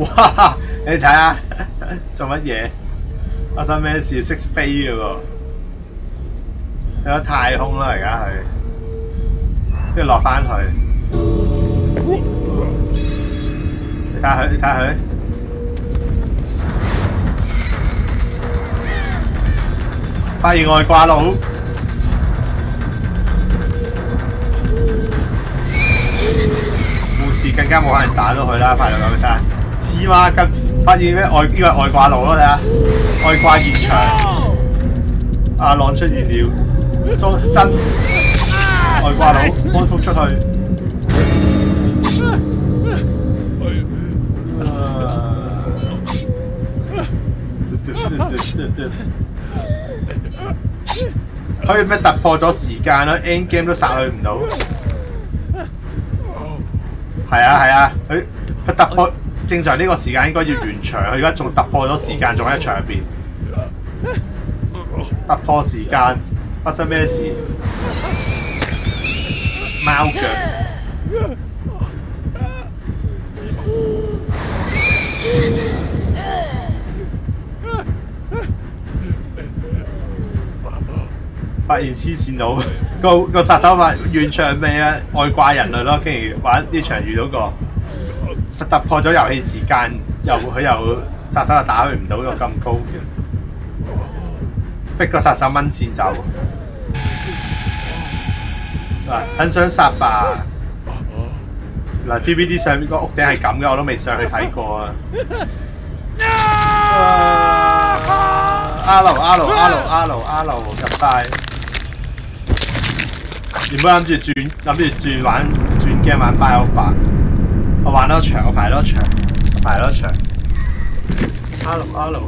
哇！你睇下 做乜嘢？發生咩事？識飛嘅喎，去咗太空啦！而家佢，跟住落翻去。你睇下佢，你睇下佢。發現外掛佬，護士更加冇可能打到佢啦！快嚟咁睇下下，黐孖筋，發現咩外呢個外掛佬咯？睇下外掛現場，阿浪出現了，真真外掛佬安福出去。可以咩突破咗時間咯？End game 都殺佢唔到。係啊係啊，佢佢突破正常呢個時間應該要完場，佢而家仲突破咗時間，仲喺場入邊。突破時間，發生咩事？貓腳。發現黐線佬 個個殺手法完場未啊？外掛人類咯，竟然玩呢場遇到個突破咗遊戲時間，又佢又殺手又打佢唔到個咁高，逼個殺手掹錢走。嗱，很想殺吧？嗱，TVD 上面個屋頂係咁嘅，我都未上去睇過啊！阿盧阿盧阿盧阿盧阿盧入晒。原本諗住轉諗住轉玩轉 game 玩 Bio 八，我玩多場，我排多場，我排多場。Hello Hello。